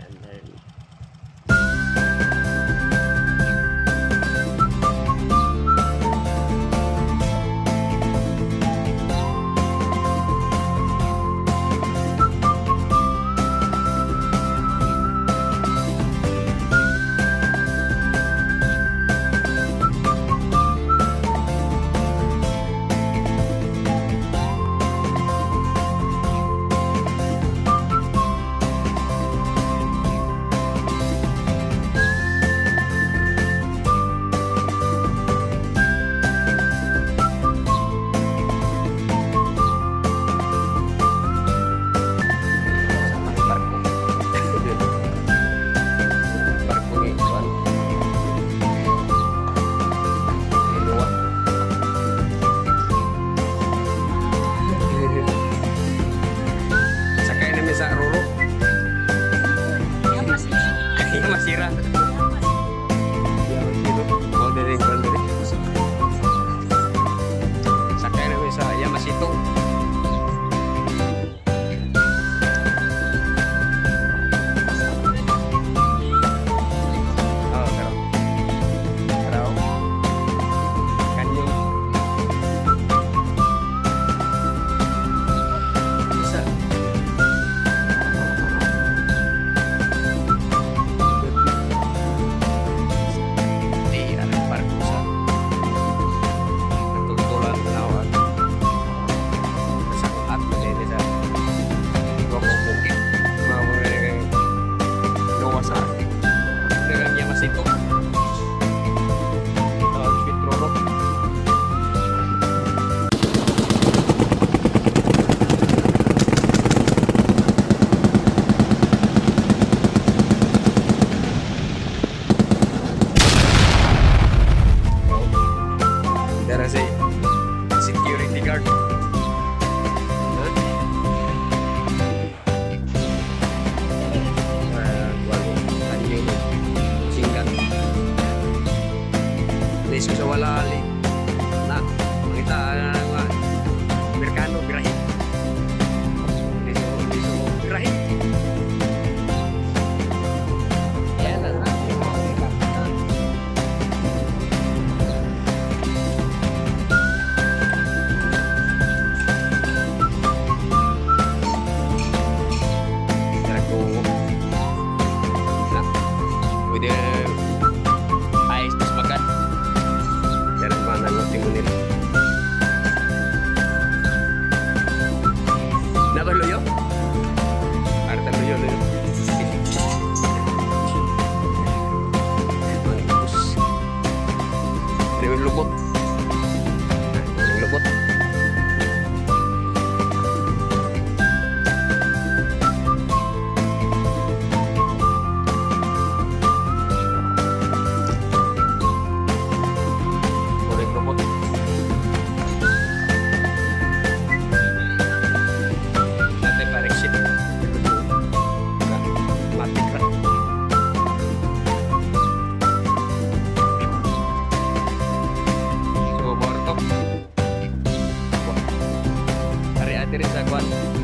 And learn. 如果 Bye.